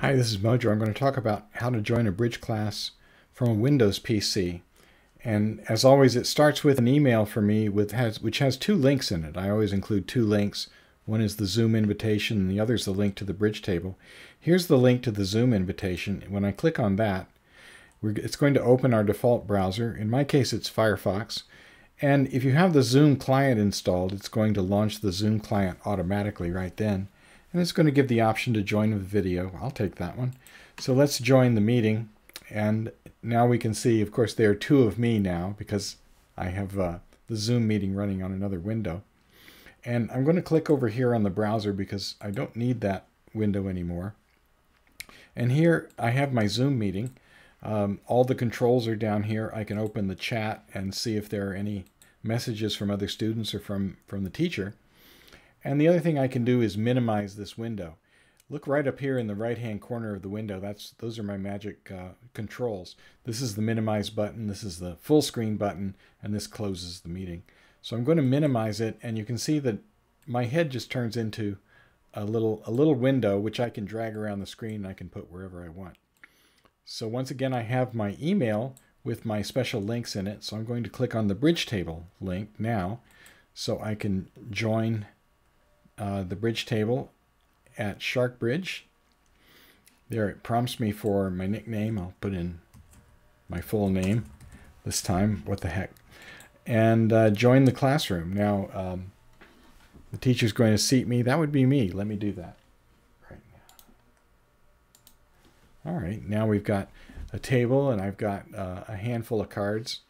Hi, this is Mojo. I'm going to talk about how to join a bridge class from a Windows PC. And as always, it starts with an email for me with has which has two links in it. I always include two links. One is the Zoom invitation, and the other is the link to the bridge table. Here's the link to the Zoom invitation. When I click on that, it's going to open our default browser. In my case, it's Firefox. And if you have the Zoom client installed, it's going to launch the Zoom client automatically right then and it's going to give the option to join with video. I'll take that one. So let's join the meeting. And now we can see, of course, there are two of me now because I have uh, the Zoom meeting running on another window. And I'm going to click over here on the browser because I don't need that window anymore. And here I have my Zoom meeting. Um, all the controls are down here. I can open the chat and see if there are any messages from other students or from, from the teacher. And the other thing I can do is minimize this window. Look right up here in the right hand corner of the window. That's Those are my magic uh, controls. This is the minimize button, this is the full screen button, and this closes the meeting. So I'm going to minimize it and you can see that my head just turns into a little, a little window which I can drag around the screen and I can put wherever I want. So once again I have my email with my special links in it. So I'm going to click on the bridge table link now so I can join uh, the bridge table at Shark Bridge. There it prompts me for my nickname. I'll put in my full name this time. What the heck? And uh, join the classroom. Now, um, the teacher's going to seat me. That would be me. Let me do that right now. All right, now we've got a table and I've got uh, a handful of cards.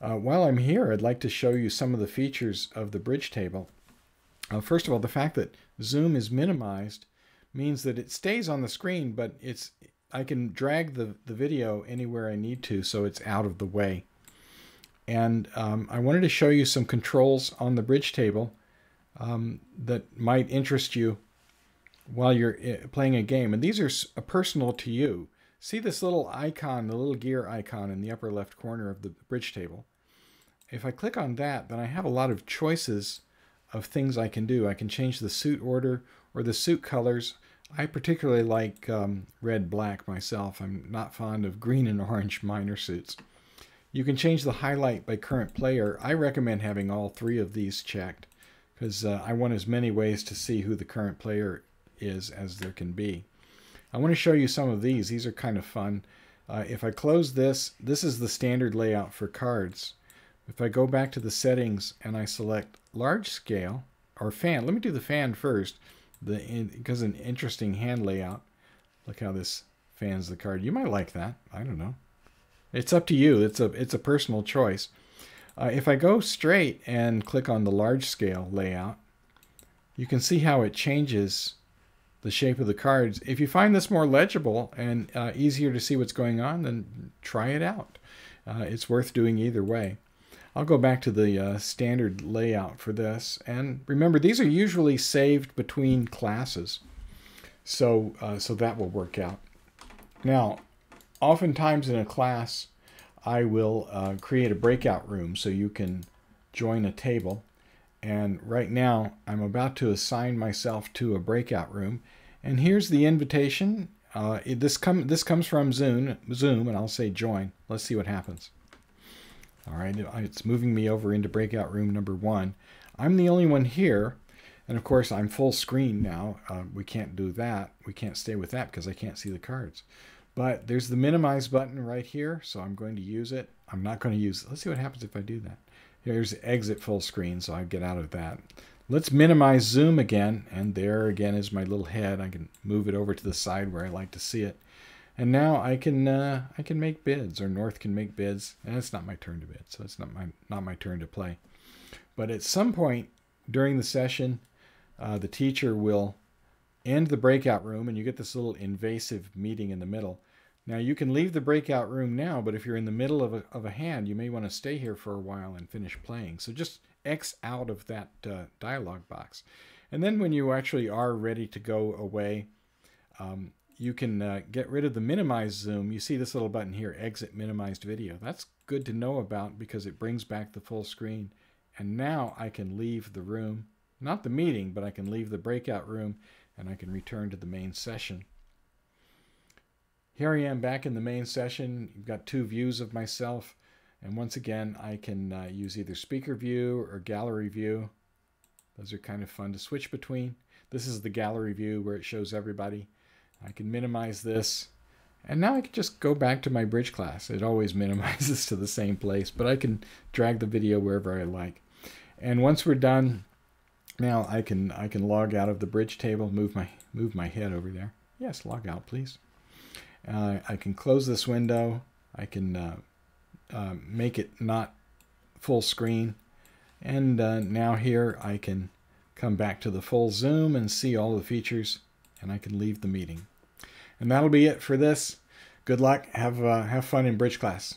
Uh, while I'm here, I'd like to show you some of the features of the bridge table. Uh, first of all, the fact that zoom is minimized means that it stays on the screen, but it's I can drag the, the video anywhere I need to, so it's out of the way. And um, I wanted to show you some controls on the bridge table um, that might interest you while you're eh, playing a game. And these are uh, personal to you. See this little icon, the little gear icon in the upper left corner of the bridge table. If I click on that, then I have a lot of choices of things I can do. I can change the suit order or the suit colors. I particularly like um, red black myself. I'm not fond of green and orange minor suits. You can change the highlight by current player. I recommend having all three of these checked because uh, I want as many ways to see who the current player is as there can be. I want to show you some of these. These are kind of fun. Uh, if I close this, this is the standard layout for cards. If I go back to the settings and I select large scale or fan, let me do the fan first the because an interesting hand layout. Look how this fans the card. You might like that. I don't know. It's up to you. It's a it's a personal choice. Uh, if I go straight and click on the large scale layout, you can see how it changes the shape of the cards. If you find this more legible and uh, easier to see what's going on, then try it out. Uh, it's worth doing either way. I'll go back to the uh, standard layout for this. And remember, these are usually saved between classes. So, uh, so that will work out. Now, oftentimes in a class, I will uh, create a breakout room so you can join a table. And right now, I'm about to assign myself to a breakout room. And here's the invitation. Uh, this, com this comes from Zoom, Zoom, and I'll say join. Let's see what happens. All right, it's moving me over into breakout room number one. I'm the only one here. And of course, I'm full screen now. Uh, we can't do that. We can't stay with that because I can't see the cards. But there's the minimize button right here. So I'm going to use it. I'm not going to use it. Let's see what happens if I do that. Here's exit full screen. So I get out of that. Let's minimize zoom again. And there again is my little head. I can move it over to the side where I like to see it. And now I can uh, I can make bids, or North can make bids, and it's not my turn to bid, so it's not my not my turn to play. But at some point during the session, uh, the teacher will end the breakout room, and you get this little invasive meeting in the middle. Now you can leave the breakout room now, but if you're in the middle of a, of a hand, you may want to stay here for a while and finish playing. So just X out of that uh, dialog box. And then when you actually are ready to go away, um, you can uh, get rid of the minimize zoom. You see this little button here, exit minimized video. That's good to know about because it brings back the full screen. And now I can leave the room, not the meeting, but I can leave the breakout room and I can return to the main session. here I am back in the main session. You've got two views of myself. And once again, I can uh, use either speaker view or gallery view. Those are kind of fun to switch between. This is the gallery view where it shows everybody. I can minimize this. And now I can just go back to my bridge class. It always minimizes to the same place, but I can drag the video wherever I like. And once we're done, now I can I can log out of the bridge table, move my move my head over there. Yes, log out, please. Uh, I can close this window. I can uh, uh, make it not full screen. And uh, now here I can come back to the full zoom and see all the features and I can leave the meeting. And that'll be it for this. Good luck. Have, uh, have fun in bridge class.